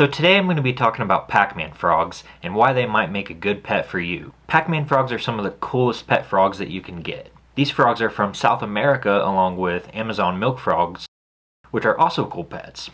So today I'm going to be talking about Pac-Man frogs and why they might make a good pet for you. Pac-Man frogs are some of the coolest pet frogs that you can get. These frogs are from South America along with Amazon milk frogs, which are also cool pets.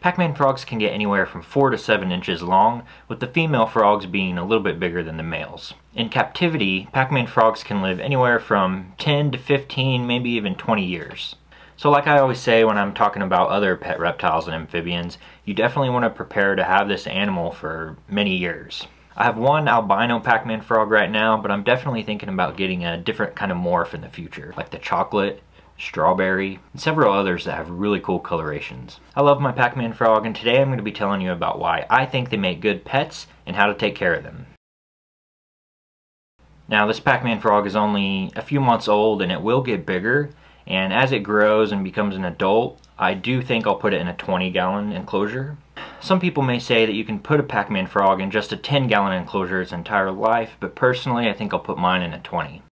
Pac-Man frogs can get anywhere from 4 to 7 inches long, with the female frogs being a little bit bigger than the males. In captivity, Pac-Man frogs can live anywhere from 10 to 15, maybe even 20 years. So like I always say when I'm talking about other pet reptiles and amphibians, you definitely want to prepare to have this animal for many years. I have one albino Pac-Man frog right now, but I'm definitely thinking about getting a different kind of morph in the future, like the chocolate, strawberry, and several others that have really cool colorations. I love my Pac-Man frog, and today I'm going to be telling you about why I think they make good pets and how to take care of them. Now this Pac-Man frog is only a few months old and it will get bigger, and as it grows and becomes an adult, I do think I'll put it in a 20 gallon enclosure. Some people may say that you can put a Pac-Man frog in just a 10 gallon enclosure its entire life, but personally I think I'll put mine in a 20.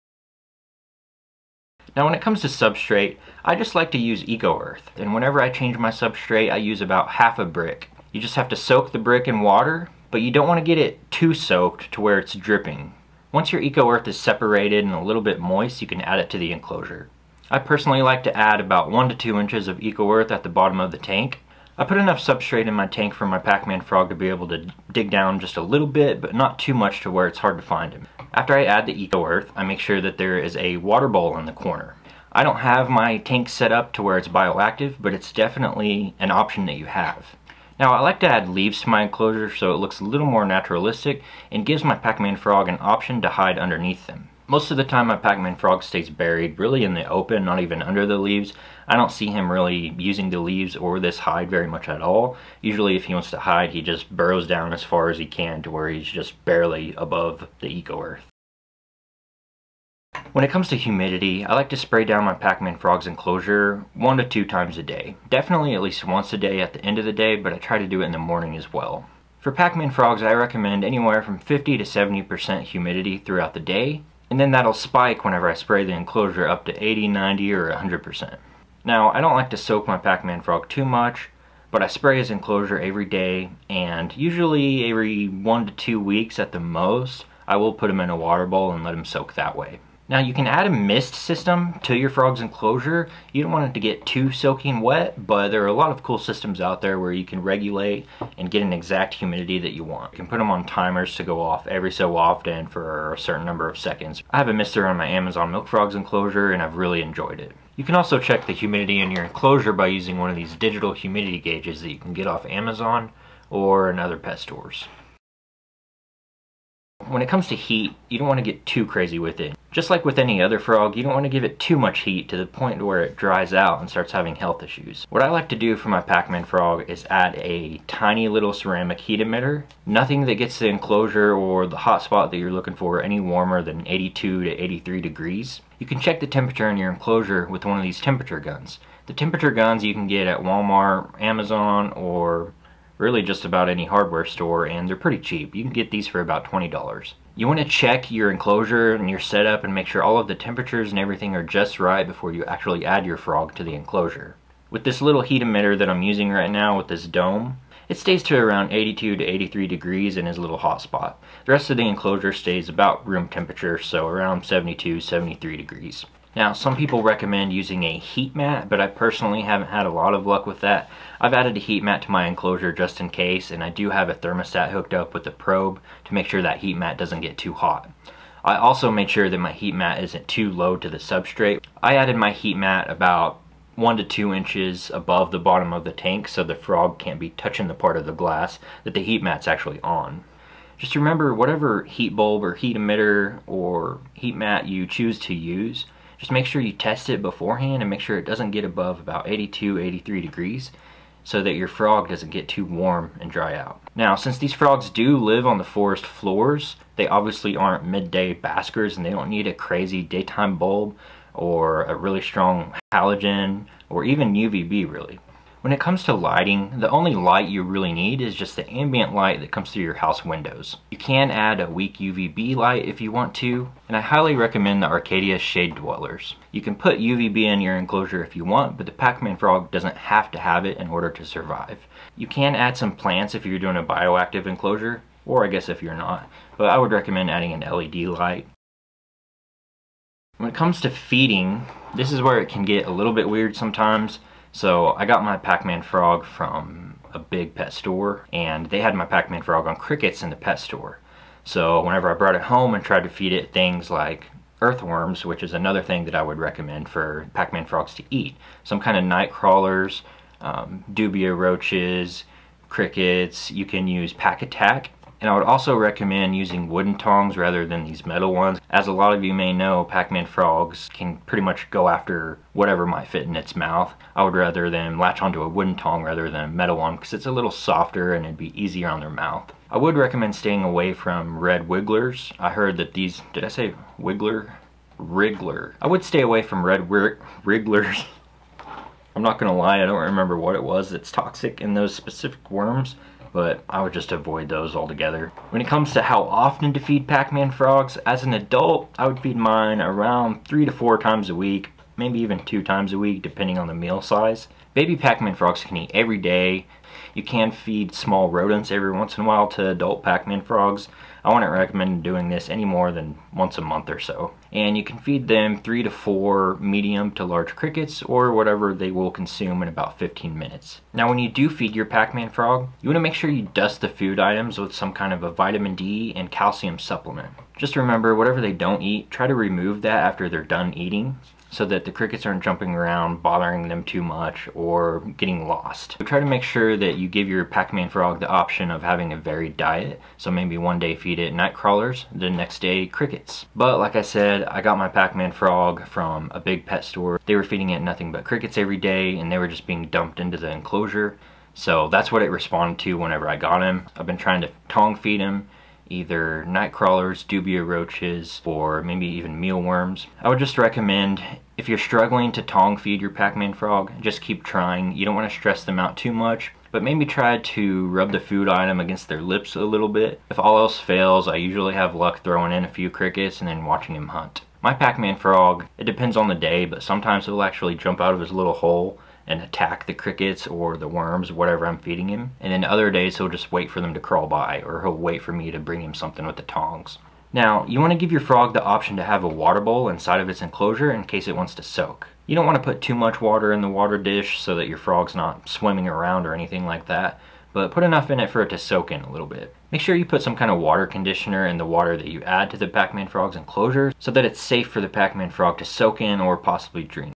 Now when it comes to substrate, I just like to use Eco Earth, and whenever I change my substrate I use about half a brick. You just have to soak the brick in water, but you don't want to get it too soaked to where it's dripping. Once your Eco Earth is separated and a little bit moist, you can add it to the enclosure. I personally like to add about 1 to 2 inches of Eco Earth at the bottom of the tank. I put enough substrate in my tank for my Pac-Man frog to be able to dig down just a little bit, but not too much to where it's hard to find him. After I add the Eco Earth, I make sure that there is a water bowl in the corner. I don't have my tank set up to where it's bioactive, but it's definitely an option that you have. Now I like to add leaves to my enclosure so it looks a little more naturalistic and gives my Pac-Man frog an option to hide underneath them. Most of the time my Pac-Man frog stays buried really in the open, not even under the leaves. I don't see him really using the leaves or this hide very much at all. Usually if he wants to hide, he just burrows down as far as he can to where he's just barely above the eco-earth. When it comes to humidity, I like to spray down my Pac-Man frog's enclosure one to two times a day. Definitely at least once a day at the end of the day, but I try to do it in the morning as well. For Pac-Man frogs, I recommend anywhere from 50 to 70% humidity throughout the day, and then that'll spike whenever I spray the enclosure up to 80, 90, or 100%. Now, I don't like to soak my Pac-Man frog too much, but I spray his enclosure every day, and usually every one to two weeks at the most, I will put him in a water bowl and let him soak that way. Now you can add a mist system to your frog's enclosure. You don't want it to get too soaking wet, but there are a lot of cool systems out there where you can regulate and get an exact humidity that you want. You can put them on timers to go off every so often for a certain number of seconds. I have a mister on my Amazon Milk Frogs enclosure and I've really enjoyed it. You can also check the humidity in your enclosure by using one of these digital humidity gauges that you can get off Amazon or in other pet stores. When it comes to heat, you don't want to get too crazy with it. Just like with any other frog, you don't want to give it too much heat to the point where it dries out and starts having health issues. What I like to do for my Pac-Man frog is add a tiny little ceramic heat emitter. Nothing that gets the enclosure or the hot spot that you're looking for any warmer than 82 to 83 degrees. You can check the temperature in your enclosure with one of these temperature guns. The temperature guns you can get at Walmart, Amazon, or really just about any hardware store and they're pretty cheap. You can get these for about $20. You want to check your enclosure and your setup and make sure all of the temperatures and everything are just right before you actually add your frog to the enclosure. With this little heat emitter that I'm using right now with this dome, it stays to around 82 to 83 degrees in his little hotspot. The rest of the enclosure stays about room temperature, so around 72, 73 degrees. Now, some people recommend using a heat mat, but I personally haven't had a lot of luck with that. I've added a heat mat to my enclosure just in case, and I do have a thermostat hooked up with a probe to make sure that heat mat doesn't get too hot. I also made sure that my heat mat isn't too low to the substrate. I added my heat mat about one to two inches above the bottom of the tank so the frog can't be touching the part of the glass that the heat mat's actually on. Just remember whatever heat bulb or heat emitter or heat mat you choose to use, just make sure you test it beforehand and make sure it doesn't get above about 82, 83 degrees so that your frog doesn't get too warm and dry out. Now, since these frogs do live on the forest floors, they obviously aren't midday baskers and they don't need a crazy daytime bulb or a really strong halogen or even UVB really. When it comes to lighting, the only light you really need is just the ambient light that comes through your house windows. You can add a weak UVB light if you want to, and I highly recommend the Arcadia Shade Dwellers. You can put UVB in your enclosure if you want, but the Pac-Man frog doesn't have to have it in order to survive. You can add some plants if you're doing a bioactive enclosure, or I guess if you're not, but I would recommend adding an LED light. When it comes to feeding, this is where it can get a little bit weird sometimes. So I got my Pac-Man frog from a big pet store and they had my Pac-Man frog on crickets in the pet store. So whenever I brought it home and tried to feed it things like earthworms, which is another thing that I would recommend for Pac-Man frogs to eat. Some kind of night crawlers, um, dubia roaches, crickets. You can use Pack Attack and I would also recommend using wooden tongs rather than these metal ones. As a lot of you may know, Pac-Man frogs can pretty much go after whatever might fit in its mouth. I would rather them latch onto a wooden tong rather than a metal one because it's a little softer and it'd be easier on their mouth. I would recommend staying away from red wigglers. I heard that these, did I say wiggler? Wriggler. I would stay away from red wrigglers. I'm not gonna lie, I don't remember what it was that's toxic in those specific worms but I would just avoid those altogether. When it comes to how often to feed Pac-Man frogs, as an adult, I would feed mine around three to four times a week, maybe even two times a week, depending on the meal size. Baby Pac-Man frogs can eat every day. You can feed small rodents every once in a while to adult Pac-Man frogs, I wouldn't recommend doing this any more than once a month or so. And you can feed them three to four medium to large crickets or whatever they will consume in about 15 minutes. Now when you do feed your Pac-Man frog, you want to make sure you dust the food items with some kind of a vitamin D and calcium supplement. Just remember, whatever they don't eat, try to remove that after they're done eating so that the crickets aren't jumping around, bothering them too much, or getting lost. So try to make sure that you give your Pac-Man frog the option of having a varied diet. So maybe one day feed it night crawlers, the next day crickets. But like I said, I got my Pac-Man frog from a big pet store. They were feeding it nothing but crickets every day, and they were just being dumped into the enclosure. So that's what it responded to whenever I got him. I've been trying to tong feed him either night crawlers, dubia roaches, or maybe even mealworms. I would just recommend if you're struggling to tong feed your Pac-Man frog, just keep trying. You don't want to stress them out too much, but maybe try to rub the food item against their lips a little bit. If all else fails, I usually have luck throwing in a few crickets and then watching him hunt. My Pac-Man frog, it depends on the day, but sometimes he'll actually jump out of his little hole and attack the crickets or the worms, whatever I'm feeding him. And then other days he'll just wait for them to crawl by or he'll wait for me to bring him something with the tongs. Now, you want to give your frog the option to have a water bowl inside of its enclosure in case it wants to soak. You don't want to put too much water in the water dish so that your frog's not swimming around or anything like that, but put enough in it for it to soak in a little bit. Make sure you put some kind of water conditioner in the water that you add to the Pac-Man frog's enclosure so that it's safe for the Pac-Man frog to soak in or possibly drink.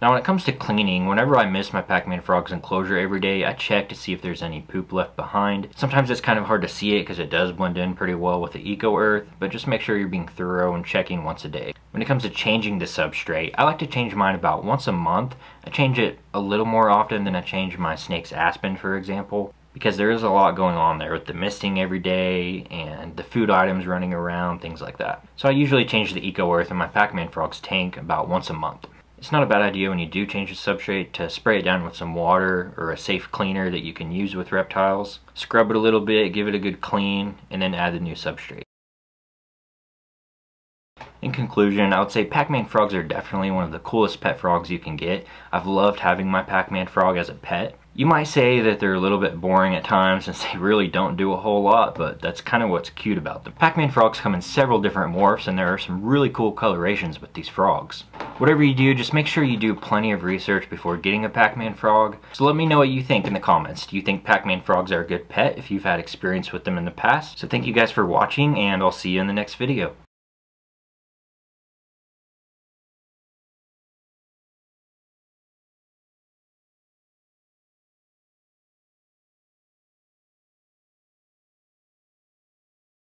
Now when it comes to cleaning, whenever I miss my Pac-Man Frog's enclosure every day, I check to see if there's any poop left behind. Sometimes it's kind of hard to see it because it does blend in pretty well with the Eco Earth, but just make sure you're being thorough and checking once a day. When it comes to changing the substrate, I like to change mine about once a month. I change it a little more often than I change my Snake's Aspen, for example because there is a lot going on there with the misting every day and the food items running around, things like that. So I usually change the Eco Earth in my Pac-Man Frog's tank about once a month. It's not a bad idea when you do change the substrate to spray it down with some water or a safe cleaner that you can use with reptiles. Scrub it a little bit, give it a good clean, and then add the new substrate. In conclusion, I would say Pac-Man frogs are definitely one of the coolest pet frogs you can get. I've loved having my Pac-Man frog as a pet. You might say that they're a little bit boring at times since they really don't do a whole lot, but that's kind of what's cute about them. Pac-Man frogs come in several different morphs and there are some really cool colorations with these frogs. Whatever you do, just make sure you do plenty of research before getting a Pac-Man frog. So let me know what you think in the comments. Do you think Pac-Man frogs are a good pet if you've had experience with them in the past? So thank you guys for watching and I'll see you in the next video.